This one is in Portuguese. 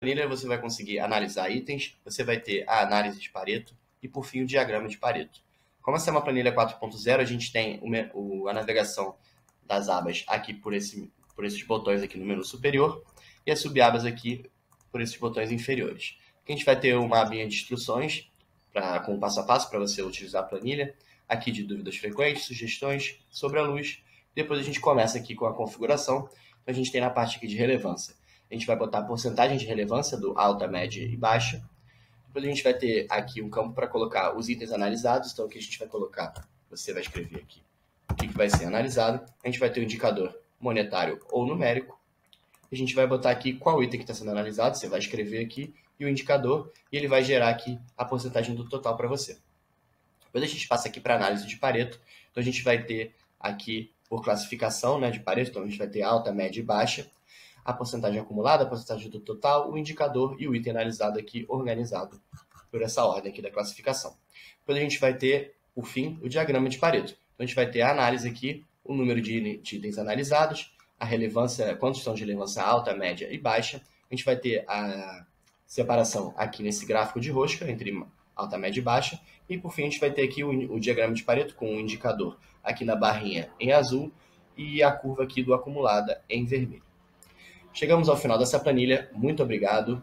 planilha você vai conseguir analisar itens, você vai ter a análise de Pareto e, por fim, o diagrama de Pareto. Como essa é uma planilha 4.0, a gente tem a navegação das abas aqui por, esse, por esses botões aqui no menu superior e as subabas aqui por esses botões inferiores. Aqui a gente vai ter uma abinha de instruções pra, com o passo a passo para você utilizar a planilha, aqui de dúvidas frequentes, sugestões sobre a luz. Depois a gente começa aqui com a configuração, então a gente tem na parte aqui de relevância a gente vai botar a porcentagem de relevância do alta, média e baixa. Depois a gente vai ter aqui um campo para colocar os itens analisados. Então, aqui a gente vai colocar, você vai escrever aqui o que, que vai ser analisado. A gente vai ter o um indicador monetário ou numérico. A gente vai botar aqui qual item que está sendo analisado. Você vai escrever aqui e o indicador. E ele vai gerar aqui a porcentagem do total para você. Depois a gente passa aqui para análise de Pareto. Então, a gente vai ter aqui por classificação né, de Pareto. Então, a gente vai ter alta, média e baixa a porcentagem acumulada, a porcentagem do total, o indicador e o item analisado aqui organizado por essa ordem aqui da classificação. Depois a gente vai ter, por fim, o diagrama de Pareto. Então a gente vai ter a análise aqui, o número de itens analisados, a relevância, quantos são de relevância alta, média e baixa. A gente vai ter a separação aqui nesse gráfico de rosca entre alta, média e baixa. E por fim a gente vai ter aqui o, o diagrama de Pareto com o indicador aqui na barrinha em azul e a curva aqui do acumulada em vermelho. Chegamos ao final dessa planilha. Muito obrigado